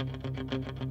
¡Gracias!